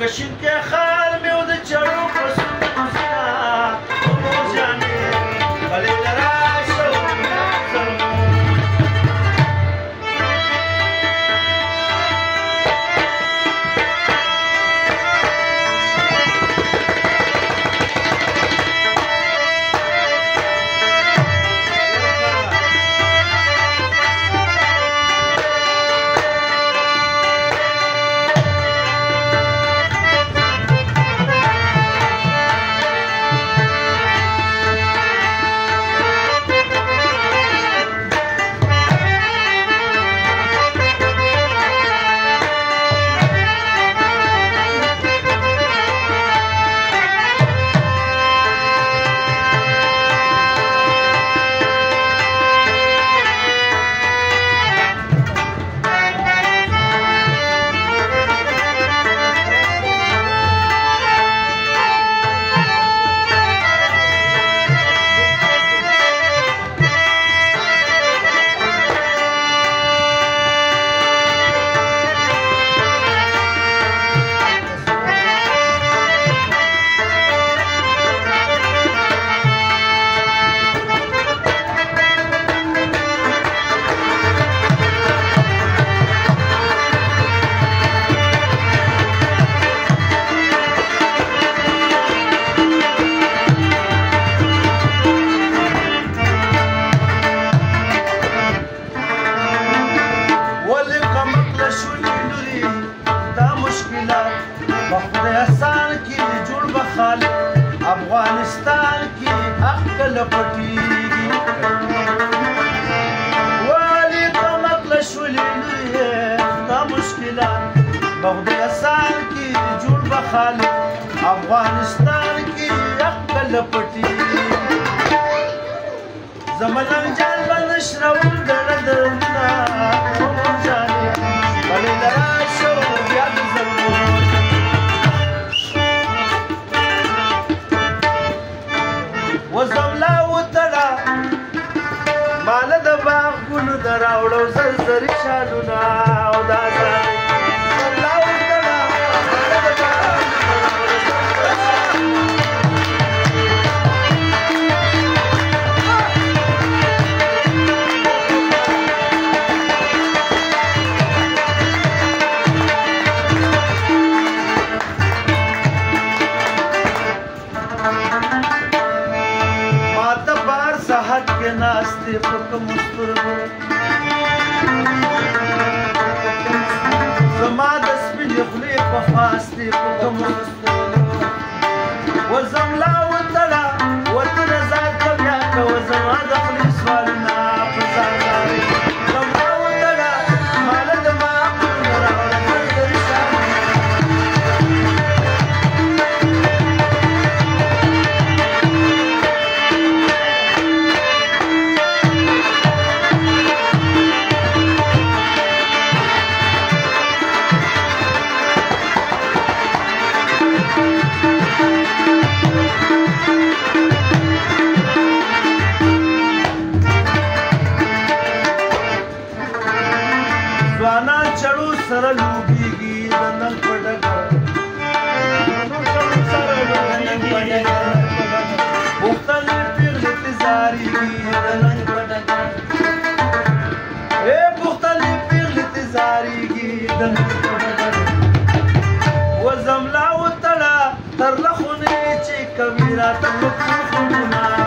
کشم کې خال مې د چړو پسو بخدای اسان کې جوړ به خالق افغانستان کې حق کله پټیږي والي قمت لشولې لویه دا مشکلات بخدای اسان کې جوړ به خالق افغانستان کې حق کله پټیږي زمنان جان بنشرو دړ دړ نه او ځان بلې راشه وزم لا وتړه مال د باغ ګلو دراوړو زر زر شالونه او دا ځان تصدیق کوم سترګو زما د سپینې خولې په فاصله کوم سترګو سره لوبيږي د نن په ډګر مختلف پیغلې تزاري د نن په ډګر اے مختلف پیغلې تزاريږي د نن په ډګر وزملا وتړه تر لخونې چې کبیره تم خونونه